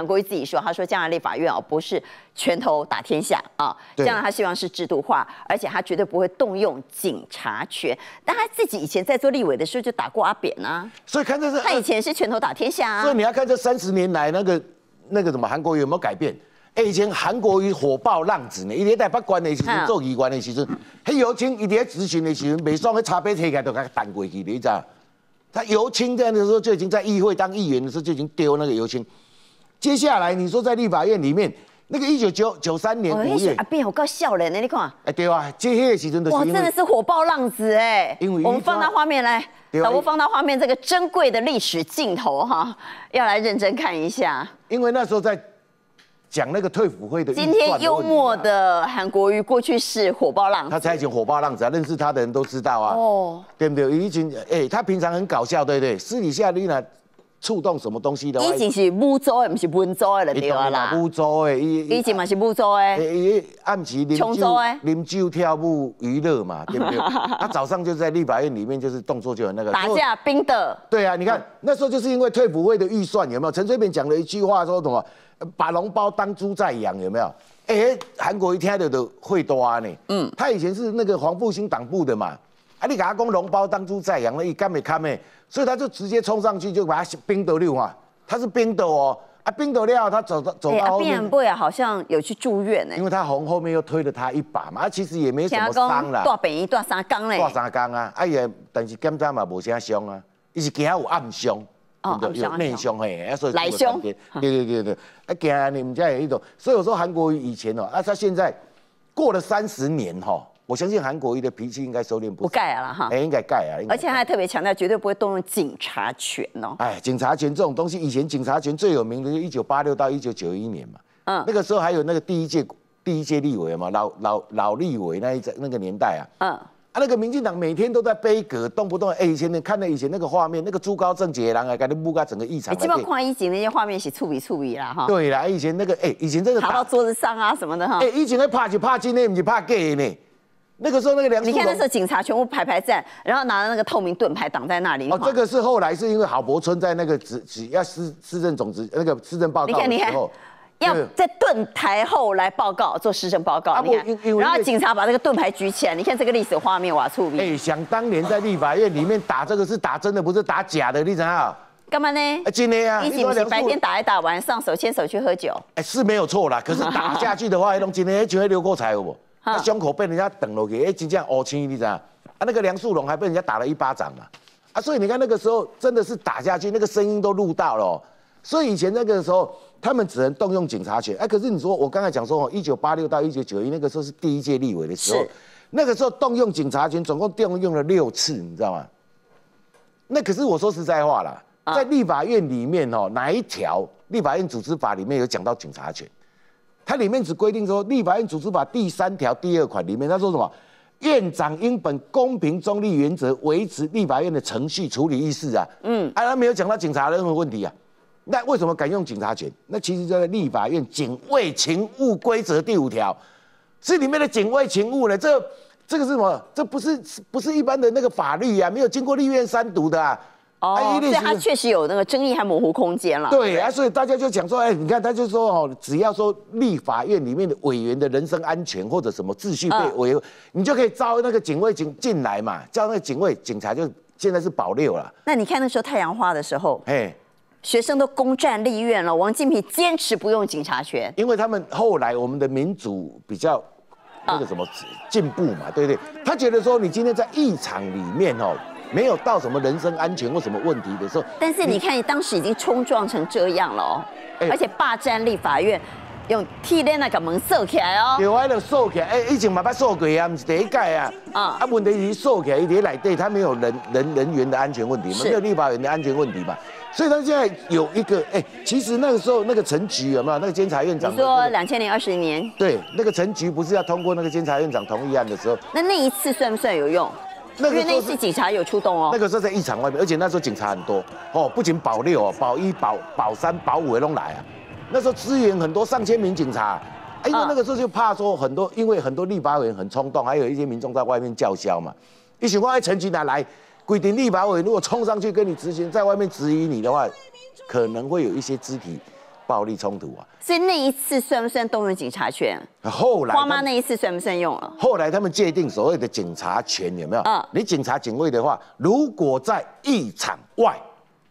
韩国瑜自己说，他说将来立法院哦不是拳头打天下啊，对将来他希望是制度化，而且他绝对不会动用警察权。但他自己以前在做立委的时候就打过阿扁啊，所以看这是他以前是拳头打天下啊。所以你要看这三十年来那个那个什么韩国瑜有没有改变？哎，以前韩国瑜火爆浪子呢，伊咧在北关的时阵嗯做议员的时阵，迄尤青伊咧执行的时阵，袂爽迄茶杯摕起来就给他弹过去，你知道？他尤青在那时候就已经在议会当议员的时候就已经丢那个尤青。接下来你说在立法院里面，那个一九九九三年哦，五月那是阿，扁有够笑人呢，你看，哎对啊，这迄个时阵就是哇，真的是火爆浪子哎！因为我们放到画面来，对啊导播放到画面这个珍贵的历史镜头哈，要来认真看一下。因为那时候在讲那个退辅会的今天幽默的韩国瑜过去是火爆浪子他才以前火爆浪子啊，认识他的人都知道啊。哦，对不对？以前哎、他平常很搞笑，对不对？私底下你呢触动什么东西的话，以前是武州的，不是文州的就对啊啦。泸州的，伊以前嘛是武州的，伊伊暗时啉酒啉酒跳舞娱乐嘛，对不对？他 早上就在立法院里面，就是动作就有那个打。架冰的，对啊，你看那时候就是因为退补会的预算有没有？陈水扁讲了一句话说什么？呃把笼包当猪在养有没有？哎，韩国一听到的会多啊呢。嗯，他以前是那个黄复兴党部的嘛。啊，你给他讲脓包当猪在养，了一干没看没？所以他就直接冲上去就把他冰斗六啊，他是冰斗哦。啊，冰斗料他走到走到后面，扁不呀，好像有去住院呢因。为他红后面又推了他一把嘛，啊，其实也没什么伤啦。大病一大三缸嘞。挂三缸啊，啊也，但是检查嘛无啥伤啊，伊是惊有暗伤，哦内伤嘿，啊所以来伤对对对对，啊惊你们家有一种，所以我说韩国瑜以前哦，啊他现在过了三十年哈，我相信韩国瑜的脾气应该收敛不不少，盖了哈哎，应该改啊，而且他还特别强调，绝对不会动用警察权哦。哎，警察权这种东西，以前警察权最有名的就是一九八六到一九九一年嘛，嗯那个时候还有那个第一届第一届立委嘛，老老老立委那一阵那个年代啊，嗯，啊，那个民进党每天都在背革，动不动哎，以前你看到以前那个画面，那个朱高正杰人啊，给你布个整个异常你基本来对。上看以前那些画面是触笔触笔啦哈，对啦，以前那个哎，以前真的，爬到桌子上啊什么的哈哎，。以前那怕就怕进呢，不是怕 gay 呢。那个时候那个梁你看那时候，警察全部排排站，然后拿着那个透明盾牌挡在那里。哦，这个是后来是因为郝柏村在那个执执要市市政总值那个市政报告你看你看的时候，要在盾台后来报告做施政报告，然后警察把这个盾牌举起来，你看这个历史画面哇，触笔。哎，想当年在立法院里面打这个是打真的，不是打假的，你知道？干嘛呢？啊，真的啊，白天打一打，晚上手牵手去喝酒。哎、是没有错啦，可是打下去的话，还弄今天就会流过财有无？哈他胸口被人家等了给，哎、真正凹青，你知道？啊，那个梁树龙还被人家打了一巴掌嘛，啊，所以你看那个时候真的是打下去，那个声音都录到了哦、所以以前那个时候他们只能动用警察权，哎、可是你说我刚才讲说哦，一九八六到一九九一那个时候是第一届立委的时候，那个时候动用警察权总共动用了六次，你知道吗？那可是我说实在话啦，啊在立法院里面哦，哪一条立法院组织法里面有讲到警察权？它里面只规定说，立法院组织法第三条第二款里面，他说什么？院长应本公平中立原则维持立法院的程序处理议事啊。嗯，啊，他没有讲到警察任何问题啊。那为什么敢用警察权？那其实就在立法院警卫勤务规则第五条，是里面的警卫勤务呢。这这个是什么？这不是不是一般的那个法律啊，没有经过立院三读的啊。哦，所以它确实有那个争议和模糊空间了。对啊，所以大家就讲说，哎，你看，他就说哦，只要说立法院里面的委员的人身安全或者什么秩序被嗯维护，你就可以招那个警卫警进来嘛，叫那个警卫警察就现在是保六了，那你看那时候太阳花的时候，哎，学生都攻占立院了，王金平坚持不用警察权。因为他们后来我们的民主比较那个什么进步嘛，对不对？他觉得说你今天在议场里面哦，没有到什么人身安全或什么问题的时候，但是你看，你当时已经冲撞成这样了哦，哎而且霸占立法院，用替那个门锁起来哦。有爱的锁起来，哎、以前嘛捌锁过啊，不是第一届啊。啊啊，问题是锁起来，伊伫内底，他没有人人人员的安全问题没有立法员的安全问题嘛，所以他现在有一个，哎、其实那个时候那个陈局有没有那个监察院长？说两千零二十年，对，那个陈局不是要通过那个监察院长同意案的时候，那那一次算不算有用？那个时候是次警察有出动哦那。个时候在议场外面，而且那时候警察很多哦，不仅保六哦，保一、保保三、保五的都来啊。那时候支援很多上千名警察，哎因为嗯那个时候就怕说很多，因为很多立法委员很冲动，还有一些民众在外面叫嚣嘛。一想说，哎，陈局长来，规定立法委员如果冲上去跟你执行，在外面质疑你的话，可能会有一些肢体暴力冲突啊。所以那一次算不算动用警察权？后来花妈那一次算不算用了？后来他们界定所谓的警察权有没有？嗯你警察警卫的话，如果在一场外，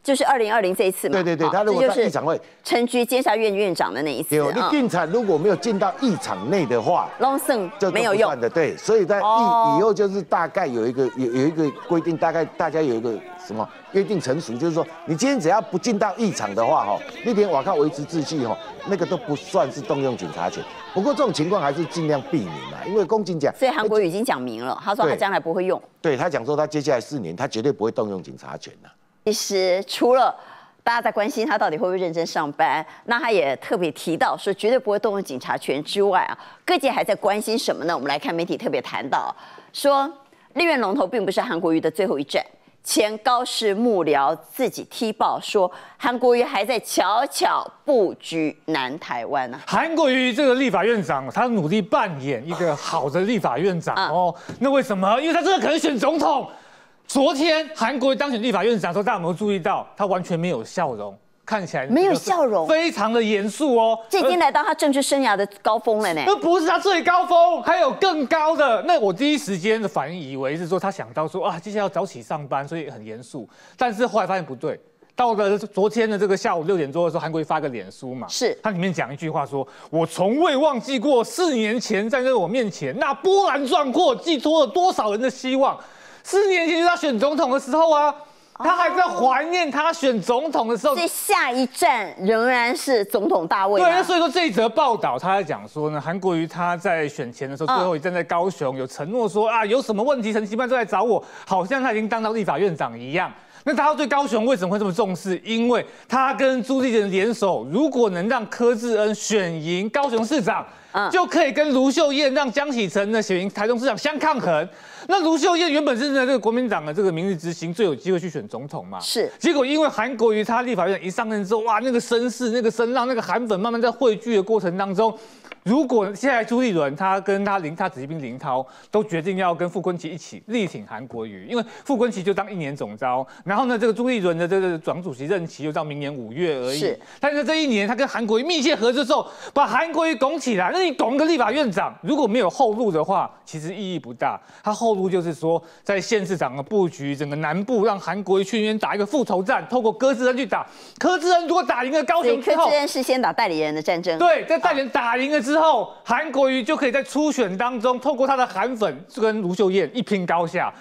就是二零二零这一次嘛。对对对，他如果在议场外，陈局监察院院长的那一次对哦，你啊，警察如果没有进到议场内的话，龙胜就没有用。的，对，所以在哦以以后就是大概有一个有有一个规定，大概大家有一个什么约定成熟，就是说你今天只要不进到议场的话，哈，那天我靠维持秩序，哈，那个都不算是动用警察权。不过这种情况还是尽量避免啦，因为公警讲，所以韩国瑜已经讲明了，他说他对将来不会用。对他讲说他接下来四年他绝对不会动用警察权的。其实除了大家在关心他到底会不会认真上班，那他也特别提到说绝对不会动用警察权之外啊，各界还在关心什么呢？我们来看媒体特别谈到说，立院龙头并不是韩国瑜的最后一战。前高市幕僚自己踢爆说，韩国瑜还在悄悄布局南台湾啊。韩国瑜这个立法院长，他努力扮演一个好的立法院长嗯哦。那为什么？因为他真的可能选总统。昨天韩国瑜当选立法院长的时候，大家有没有注意到，他完全没有笑容，看起来没有笑容非常的严肃哦。这已经来到他政治生涯的高峰了呢。那不是他最高峰，还有更高的。那我第一时间的反应以为是说他想到说啊，接下来要早起上班，所以很严肃。但是后来发现不对，到了昨天的这个下午六点多的时候，韩国瑜发个脸书嘛，是他里面讲一句话说：“我从未忘记过四年前站在我面前那波澜壮阔，寄托了多少人的希望。四年前就是他选总统的时候啊，他还在怀念他选总统的时候。所以下一站仍然是总统大位对，那所以说这一则报道，他在讲说呢，韩国瑜他在选前的时候，嗯最后一站在高雄，有承诺说啊，有什么问题陈其迈都来找我，好像他已经当到立法院长一样。那他对高雄为什么会这么重视？因为他跟朱立伦联手，如果能让柯志恩选赢高雄市长，嗯就可以跟卢秀燕让江启臣呢选赢台中市长相抗衡。那卢秀燕原本是呢这个国民党的这个明日之星，最有机会去选总统嘛。是结果因为韩国瑜他立法院一上任之后，哇，那个声势、那个声浪、那个韩粉慢慢在汇聚的过程当中，如果现在朱立伦他跟他林他子弟兵林涛都决定要跟傅昆萁一起力挺韩国瑜，因为傅昆萁就当一年总召，然后呢，这个朱立伦的这个党主席任期就到明年五月而已。是，但是这一年他跟韩国瑜密切合作之后，把韩国瑜拱起来，那你拱个立法院长，如果没有后路的话，其实意义不大。他后路就是说，在县市长的布局，整个南部让韩国瑜去那边打一个复仇战，透过柯志恩去打。柯志恩如果打赢了高雄之后柯志，恩是先打代理人的战争。对，在代理人打赢了之后，韩国瑜就可以在初选当中，透过他的韩粉，跟卢秀燕一拼高下。